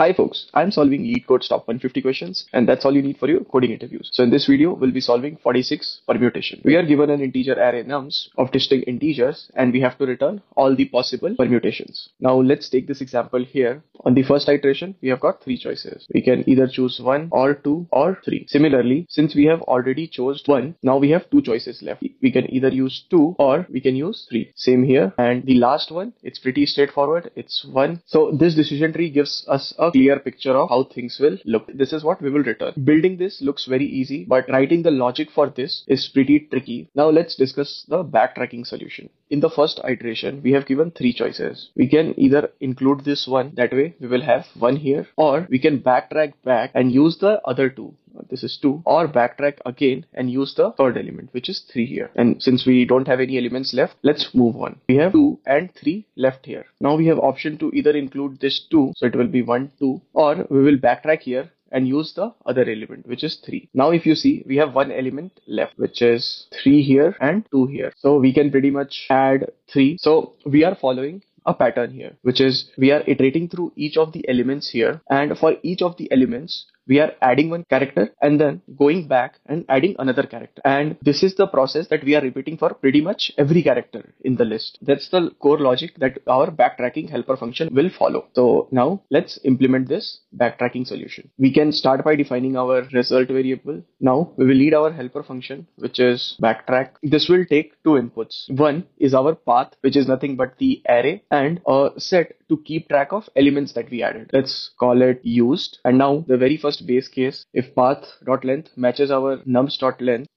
Hi folks, I'm solving LeetCode's top 150 questions and that's all you need for your coding interviews. So in this video, we'll be solving 46 permutation. We are given an integer array nums of distinct integers and we have to return all the possible permutations. Now let's take this example here. On the first iteration, we have got three choices. We can either choose one or two or three. Similarly, since we have already chose one, now we have two choices left. We can either use two or we can use three. Same here. And the last one, it's pretty straightforward. It's one. So this decision tree gives us a clear picture of how things will look. This is what we will return. Building this looks very easy, but writing the logic for this is pretty tricky. Now let's discuss the backtracking solution. In the first iteration, we have given three choices. We can either include this one, that way we will have one here, or we can backtrack back and use the other two this is 2 or backtrack again and use the third element which is 3 here. And since we don't have any elements left let's move on. We have 2 and 3 left here. Now we have option to either include this 2 so it will be 1 2 or we will backtrack here and use the other element which is 3 now if you see we have one element left which is 3 here and 2 here. So we can pretty much add 3 so we are following a pattern here which is we are iterating through each of the elements here. And for each of the elements we are adding one character and then going back and adding another character. And this is the process that we are repeating for pretty much every character in the list. That's the core logic that our backtracking helper function will follow. So now let's implement this backtracking solution. We can start by defining our result variable. Now we will need our helper function, which is backtrack. This will take two inputs. One is our path, which is nothing but the array and a set to keep track of elements that we added. Let's call it used. And now the very first base case, if path.length matches our nums.length,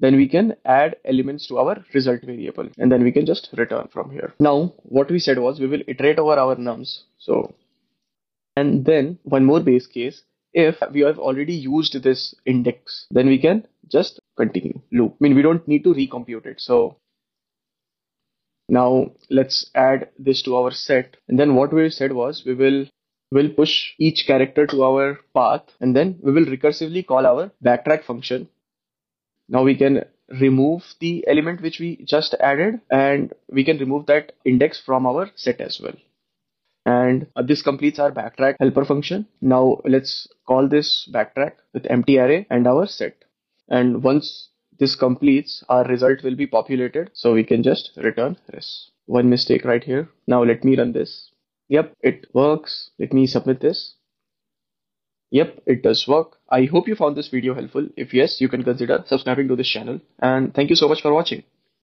then we can add elements to our result variable and then we can just return from here. Now, what we said was we will iterate over our nums. So, and then one more base case, if we have already used this index, then we can just continue loop. I mean, we don't need to recompute it. So now let's add this to our set. And then what we said was we will will push each character to our path and then we will recursively call our backtrack function. Now we can remove the element which we just added and we can remove that index from our set as well. And uh, this completes our backtrack helper function. Now let's call this backtrack with empty array and our set. And once this completes, our result will be populated. So we can just return res. One mistake right here. Now let me run this. Yep, it works. Let me submit this. Yep, it does work. I hope you found this video helpful. If yes, you can consider subscribing to this channel. And thank you so much for watching.